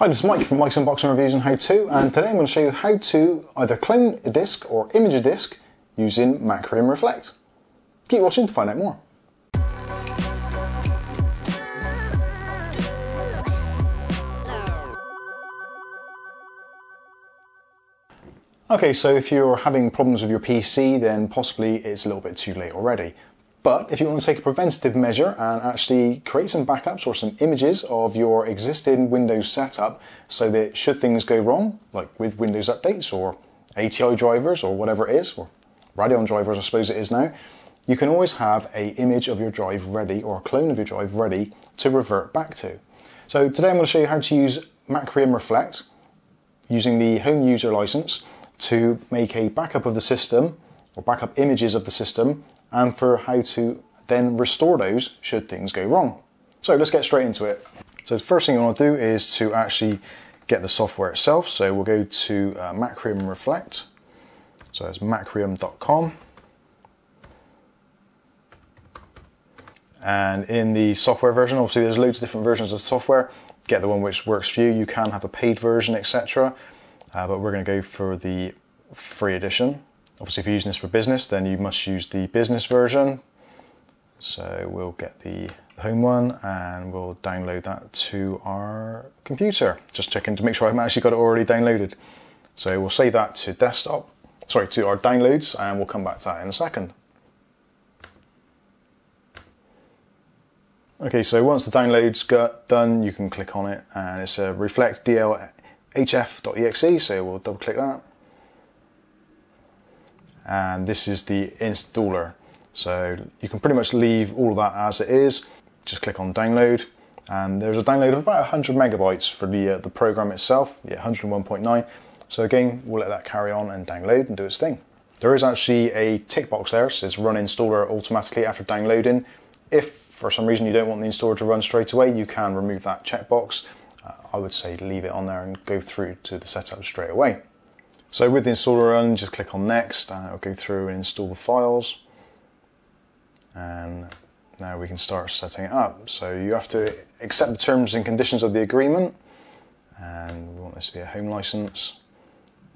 Hi, this is Mike from Mike's Unboxing Reviews and How To, and today I'm going to show you how to either clone a disk or image a disk using Macrium Reflect. Keep watching to find out more. Okay, so if you're having problems with your PC, then possibly it's a little bit too late already. But if you want to take a preventative measure and actually create some backups or some images of your existing Windows setup so that should things go wrong, like with Windows updates or ATI drivers or whatever it is, or Radeon drivers I suppose it is now, you can always have a image of your drive ready or a clone of your drive ready to revert back to. So today I'm going to show you how to use Macrium Reflect using the home user license to make a backup of the system or backup images of the system and for how to then restore those should things go wrong. So let's get straight into it. So the first thing you want to do is to actually get the software itself. So we'll go to uh, Macrium Reflect. So it's macrium.com. And in the software version, obviously there's loads of different versions of software. Get the one which works for you. You can have a paid version, etc. Uh, but we're going to go for the free edition. Obviously, if you're using this for business, then you must use the business version. So we'll get the home one and we'll download that to our computer. Just checking to make sure I've actually got it already downloaded. So we'll save that to desktop, sorry, to our downloads, and we'll come back to that in a second. Okay, so once the download's got done, you can click on it and it's a reflect dlhf.exe, so we'll double click that and this is the installer. So you can pretty much leave all of that as it is. Just click on download and there's a download of about 100 megabytes for the, uh, the program itself, yeah, 101.9. So again, we'll let that carry on and download and do its thing. There is actually a tick box there, says run installer automatically after downloading. If for some reason you don't want the installer to run straight away, you can remove that checkbox. Uh, I would say leave it on there and go through to the setup straight away. So with the installer run, just click on next and it'll go through and install the files. And now we can start setting it up. So you have to accept the terms and conditions of the agreement. And we want this to be a home license.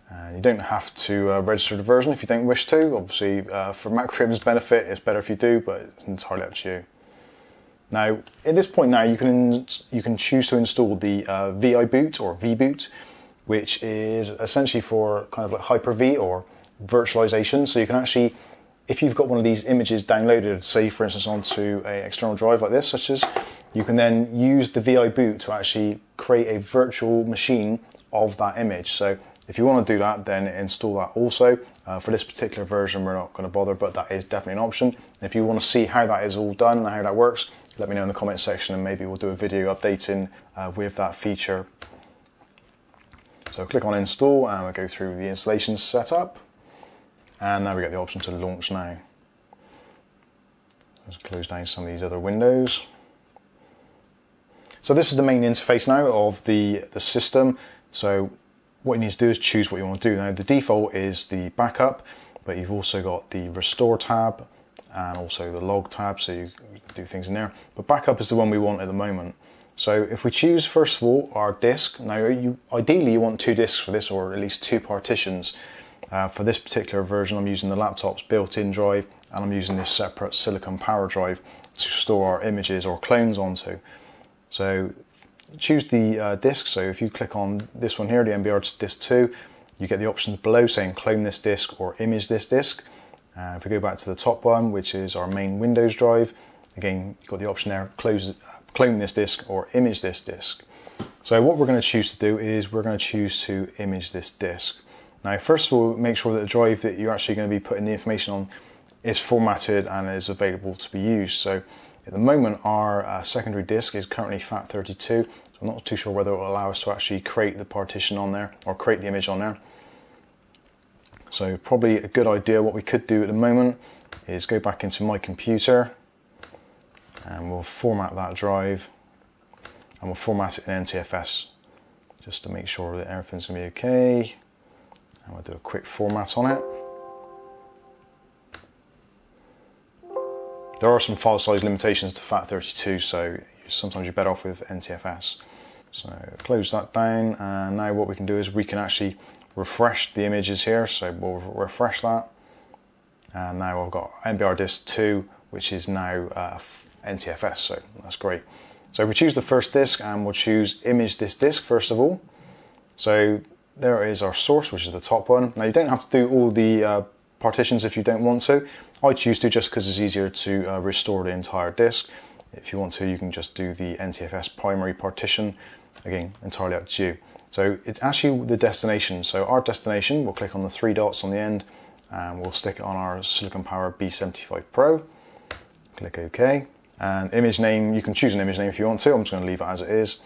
And you don't have to uh, register the version if you don't wish to. Obviously, uh, for Macrium's benefit, it's better if you do, but it's entirely up to you. Now, at this point now, you can you can choose to install the uh, VI boot or vboot, which is essentially for kind of like Hyper-V or virtualization. So you can actually, if you've got one of these images downloaded, say for instance onto an external drive like this, such as, you can then use the VI boot to actually create a virtual machine of that image. So if you want to do that, then install that also. Uh, for this particular version, we're not going to bother, but that is definitely an option. And if you want to see how that is all done and how that works, let me know in the comment section and maybe we'll do a video updating uh, with that feature so click on install and we'll go through the installation setup. And now we get the option to launch now. Let's close down some of these other windows. So this is the main interface now of the, the system. So what you need to do is choose what you want to do. Now the default is the backup, but you've also got the restore tab and also the log tab, so you do things in there. But backup is the one we want at the moment. So if we choose first of all our disk, now you, ideally you want two disks for this or at least two partitions. Uh, for this particular version I'm using the laptop's built-in drive and I'm using this separate silicon power drive to store our images or clones onto. So choose the uh, disk, so if you click on this one here, the MBR disk 2, you get the options below saying clone this disk or image this disk. Uh, if we go back to the top one, which is our main Windows drive, again, you've got the option there, close, clone this disk or image this disk. So what we're going to choose to do is we're going to choose to image this disk. Now first of all make sure that the drive that you're actually going to be putting the information on is formatted and is available to be used. So at the moment our uh, secondary disk is currently FAT32 so I'm not too sure whether it will allow us to actually create the partition on there or create the image on there. So probably a good idea what we could do at the moment is go back into my computer and we'll format that drive and we'll format it in NTFS just to make sure that everything's to be okay and we'll do a quick format on it. There are some file size limitations to FAT32 so sometimes you're better off with NTFS. So close that down and now what we can do is we can actually refresh the images here. So we'll refresh that. And now I've got MBR disk 2 which is now uh, NTFS, so that's great. So we choose the first disk and we'll choose image this disk first of all. So there is our source, which is the top one. Now you don't have to do all the uh, partitions if you don't want to. I choose to just because it's easier to uh, restore the entire disk. If you want to, you can just do the NTFS primary partition. Again, entirely up to you. So it's actually the destination. So our destination, we'll click on the three dots on the end and we'll stick it on our Silicon Power B75 Pro. Click OK. And image name, you can choose an image name if you want to. I'm just going to leave it as it is.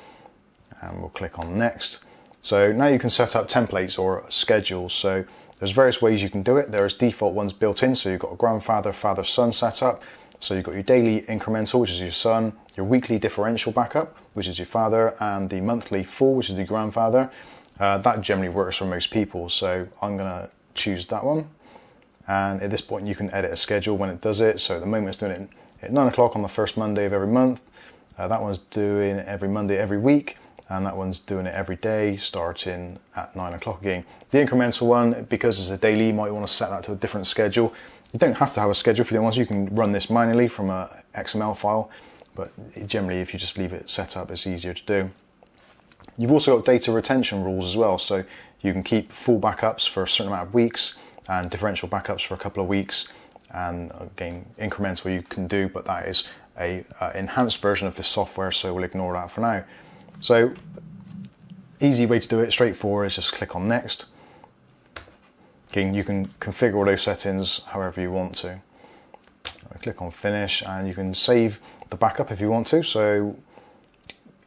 And we'll click on next. So now you can set up templates or schedules. So there's various ways you can do it. There's default ones built in. So you've got a grandfather, father, son setup. So you've got your daily incremental, which is your son, your weekly differential backup, which is your father, and the monthly full, which is your grandfather. Uh, that generally works for most people. So I'm going to choose that one. And at this point, you can edit a schedule when it does it. So at the moment, it's doing it at nine o'clock on the first Monday of every month. Uh, that one's doing every Monday every week, and that one's doing it every day, starting at nine o'clock again. The incremental one, because it's a daily, you might want to set that to a different schedule. You don't have to have a schedule for the don't. You can run this manually from a XML file, but generally, if you just leave it set up, it's easier to do. You've also got data retention rules as well, so you can keep full backups for a certain amount of weeks and differential backups for a couple of weeks. And again, incremental you can do, but that is a uh, enhanced version of this software, so we'll ignore that for now. So easy way to do it, straightforward, is just click on next. Again, you can configure all those settings however you want to. Click on finish and you can save the backup if you want to. So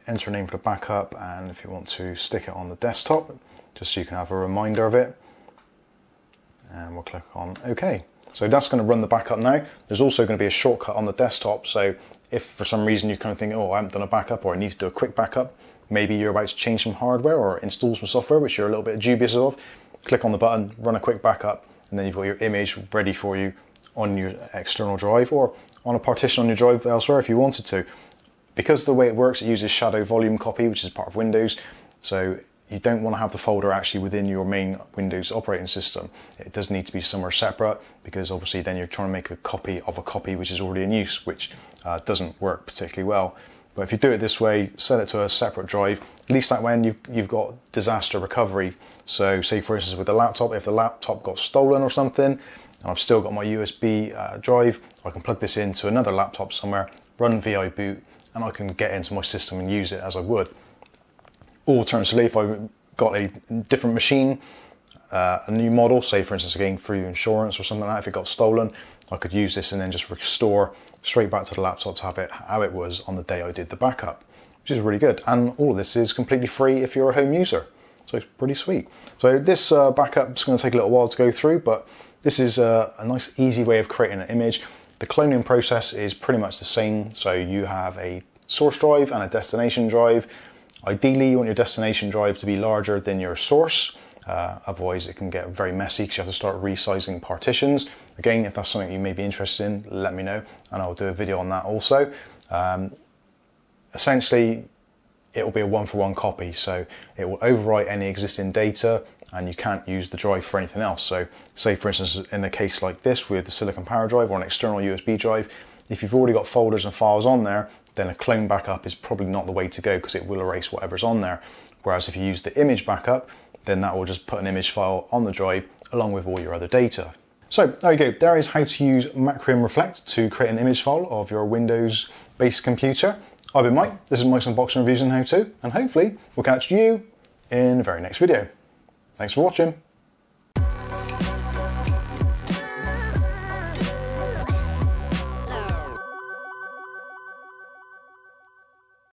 enter a name for the backup and if you want to stick it on the desktop, just so you can have a reminder of it and we'll click on OK. So that's going to run the backup now. There's also going to be a shortcut on the desktop. So if for some reason you kind of think, oh, I haven't done a backup or I need to do a quick backup, maybe you're about to change some hardware or install some software, which you're a little bit dubious of, click on the button, run a quick backup, and then you've got your image ready for you on your external drive or on a partition on your drive elsewhere if you wanted to. Because the way it works, it uses shadow volume copy, which is part of Windows. So you don't want to have the folder actually within your main Windows operating system. It does need to be somewhere separate because obviously then you're trying to make a copy of a copy which is already in use, which uh, doesn't work particularly well. But if you do it this way, set it to a separate drive, at least that when you've, you've got disaster recovery. So say for instance with the laptop, if the laptop got stolen or something, and I've still got my USB uh, drive, I can plug this into another laptop somewhere, run VI boot, and I can get into my system and use it as I would alternatively, if I got a different machine, uh, a new model, say for instance again through insurance or something like that, if it got stolen, I could use this and then just restore straight back to the laptop to have it how it was on the day I did the backup, which is really good. And all of this is completely free if you're a home user. So it's pretty sweet. So this uh, backup is going to take a little while to go through, but this is a, a nice easy way of creating an image. The cloning process is pretty much the same. So you have a source drive and a destination drive. Ideally, you want your destination drive to be larger than your source. Uh, otherwise, it can get very messy because you have to start resizing partitions. Again, if that's something you may be interested in, let me know and I'll do a video on that also. Um, essentially, it will be a one for one copy. So it will overwrite any existing data and you can't use the drive for anything else. So say for instance, in a case like this with the Silicon Power drive or an external USB drive, if you've already got folders and files on there, then a clone backup is probably not the way to go because it will erase whatever's on there. Whereas if you use the image backup, then that will just put an image file on the drive along with all your other data. So there you go, there is how to use Macrium Reflect to create an image file of your Windows based computer. I've been Mike, this is Mike's Unboxing Reviews and How To, and hopefully we'll catch you in the very next video. Thanks for watching.